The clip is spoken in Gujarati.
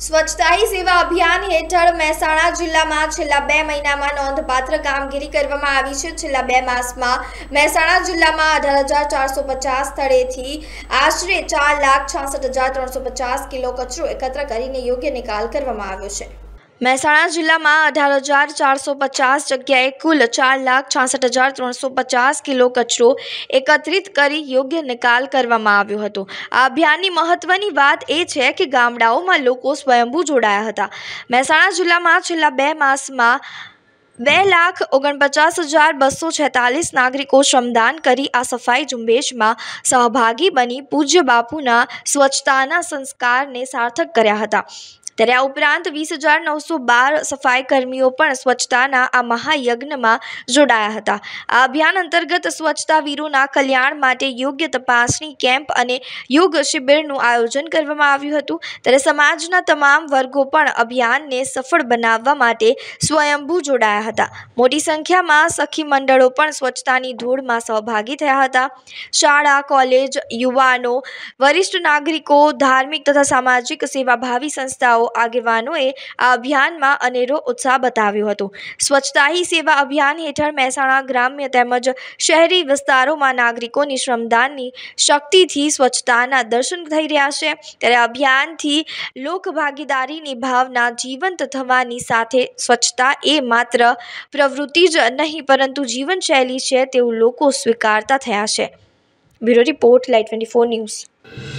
સ્વચ્છતા હી સેવા અભિયાન હેઠળ મહેસાણા જિલ્લામાં છેલ્લા બે મહિનામાં નોંધપાત્ર કામગીરી કરવામાં આવી છે. છેલ્લા બે માસમાં મહેસાણા જિલ્લામાં અઢાર હજાર ચારસો પચાસ સ્થળેથી આશરે ચાર લાખ છાસઠ હજાર ત્રણસો પચાસ કિલો કચરો એકત્ર કરીને યોગ્ય નિકાલ કરવામાં આવ્યો છે. મહેસાણા જિલ્લામાં અઢાર હજાર ચારસો પચાસ જગ્યાએ કુલ ચાર લાખ છાસઠ હજાર ત્રણસો પચાસ કિલો કચરો એકત્રિત કરી યોગ્ય નિકાલ કરવામાં આવ્યો હતો. આ અભિયાનની મહત્વની વાત એ છે કે ગામડાઓમાં લોકો સ્વયંભૂ જોડાયા હતા. મહેસાણા જિલ્લામાં છેલ્લા બે માસમાં બે લાખ ઓગણપચાસ હજાર બસો છેતાલીસ નાગરિકો શ્રમદાન કરી આ સફાઈ ઝુંબેશમાં સહભાગી બની પૂજ્ય બાપુના સ્વચ્છતાના સંસ્કારને સાર્થક કર્યા હતા. ત્યારે આ ઉપરાંત વીસ હજાર નવસો બાર સફાઈ કર્મીઓ પણ સ્વચ્છતાના આ મહાયજ્ઞમાં જોડાયા હતા. આ અભિયાન અંતર્ગત સ્વચ્છતા વીરોના કલ્યાણ માટે યોગ્ય તપાસણી કેમ્પ અને યોગ શિબિરનું આયોજન કરવામાં આવ્યું હતું. ત્યારે સમાજના તમામ વર્ગો પણ અભિયાનને સફળ બનાવવા માટે સ્વયંભૂ જોડાયા હતા. મોટી સંખ્યામાં સખી મંડળો પણ સ્વચ્છતાની ધૂળમાં સહભાગી થયા હતા. શાળા, કોલેજ, યુવાનો, વરિષ્ઠ નાગરિકો, ધાર્મિક તથા સામાજિક સેવાભાવી સંસ્થાઓ આગેવાનોએ આ અભિયાનમાં અનેરો ઉત્સાહ બતાવ્યો હતો. સ્વચ્છતા હી સેવા અભિયાન હેઠળ મહેસાણા ગ્રામ્ય તેમજ શહેરી વિસ્તારોમાં નાગરિકોની શ્રમદાનની શક્તિથી સ્વચ્છતાના દર્શન થઈ રહ્યા છે. ત્યારે અભિયાનથી લોકભાગીદારીની ભાવના જીવંત થવાની સાથે સ્વચ્છતા એ માત્ર પ્રવૃત્તિ જ નહીં, પરંતુ જીવનશૈલી છે તેવું લોકો સ્વીકારતા થયા છે. Bureau report light twenty four news.